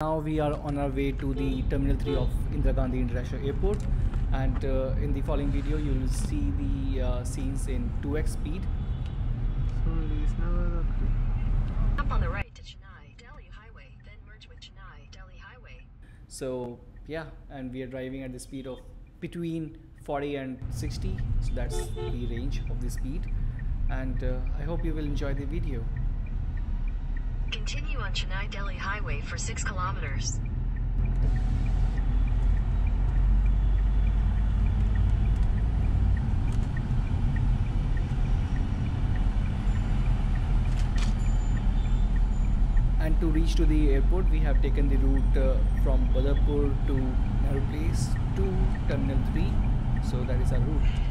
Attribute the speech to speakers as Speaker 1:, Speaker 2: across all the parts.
Speaker 1: Now we are on our way to the Terminal 3 of Indira Gandhi International Airport and uh, in the following video you will see the uh, scenes in 2x speed.
Speaker 2: So
Speaker 3: Up on the right to Chennai, Delhi Highway, then merge with Chennai, Delhi Highway.
Speaker 1: So yeah and we are driving at the speed of between 40 and 60 so that's the range of the speed and uh, I hope you will enjoy the video.
Speaker 3: Continue on Chennai Delhi Highway for 6 kilometers.
Speaker 1: And to reach to the airport, we have taken the route uh, from Badarpur to Nehru Place to Terminal 3. So that is our route.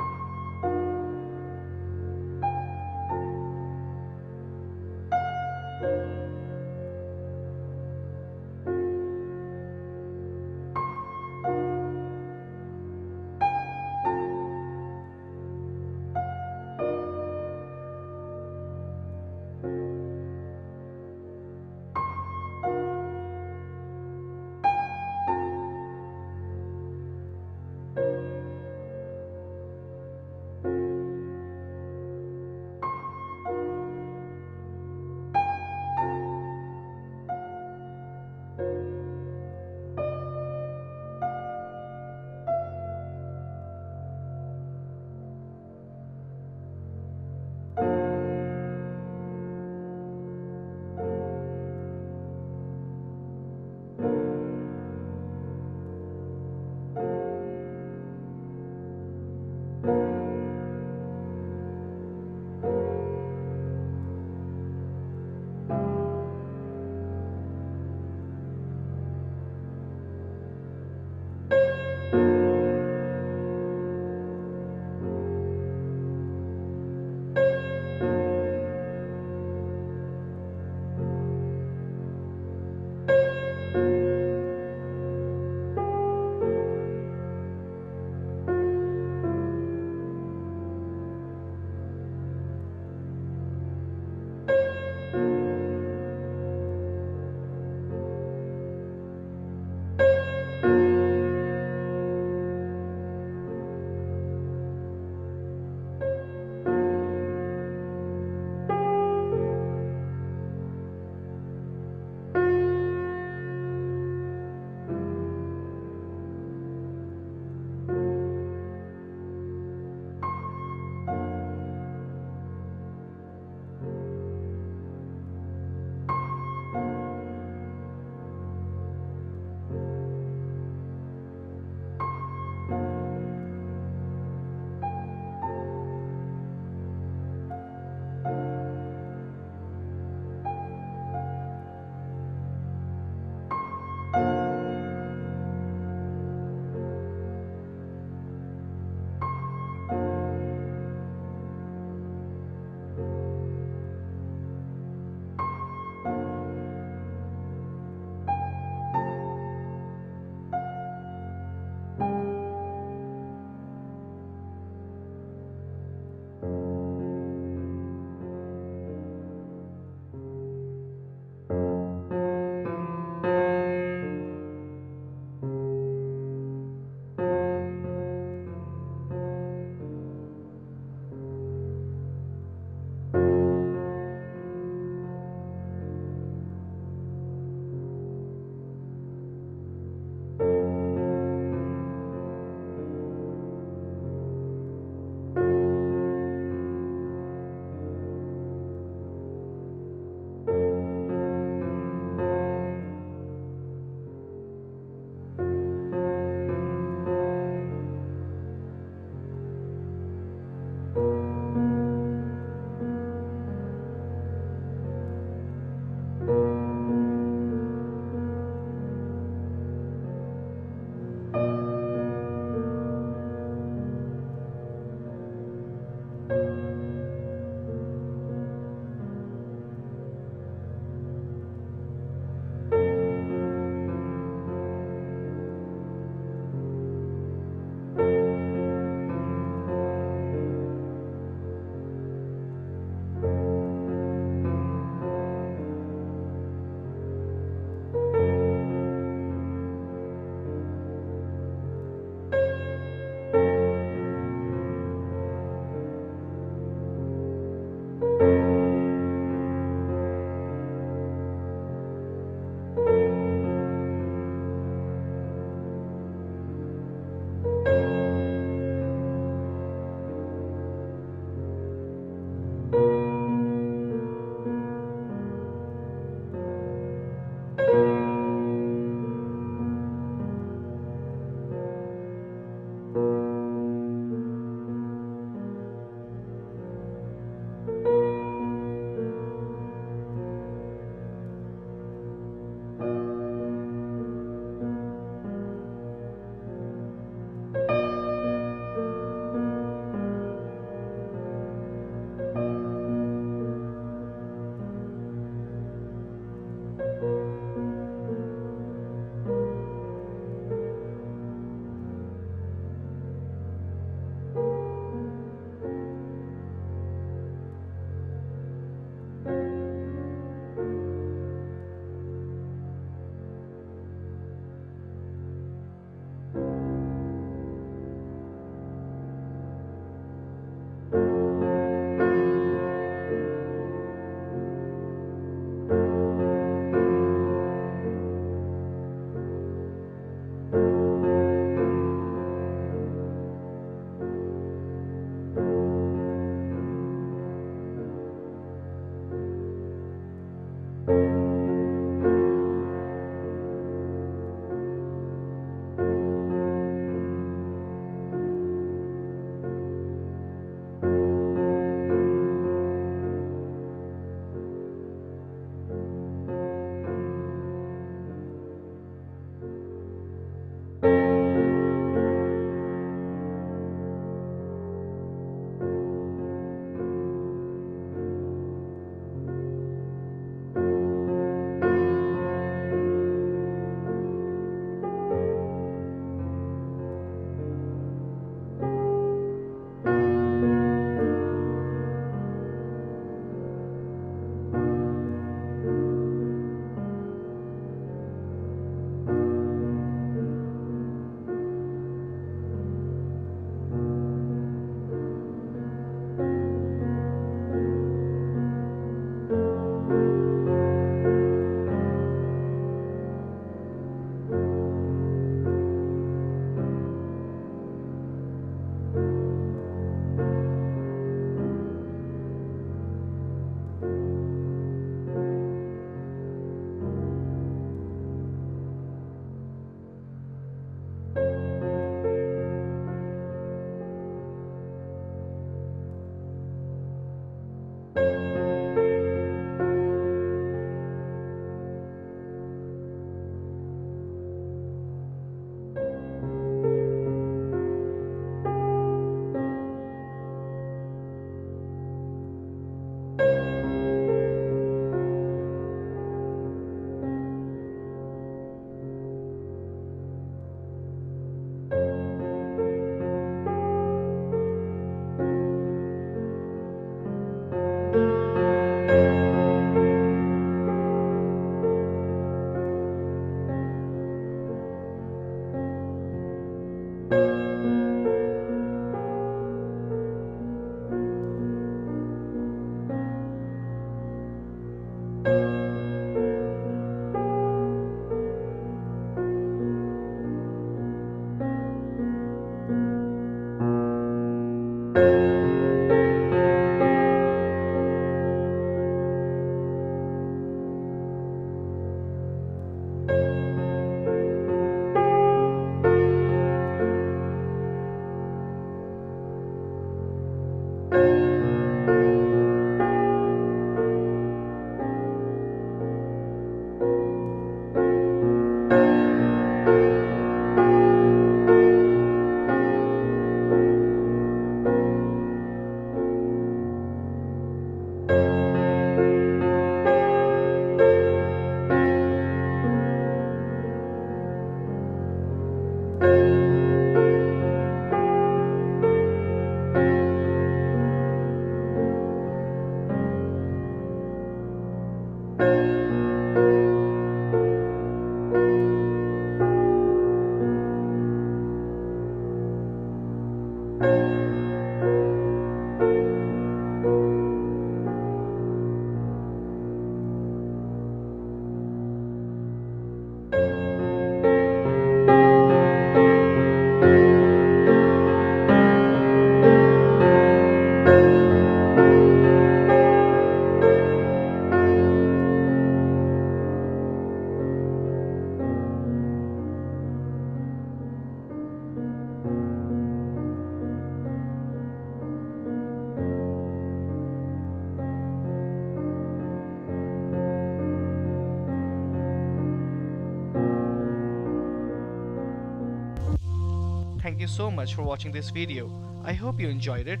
Speaker 1: Thank you so much for watching this video. I hope you enjoyed it.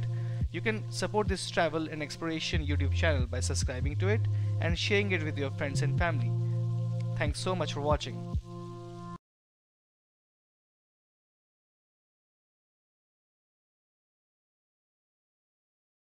Speaker 1: You can support this travel and exploration YouTube channel by subscribing to it and sharing it with your friends and family. Thanks so much for watching.